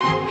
you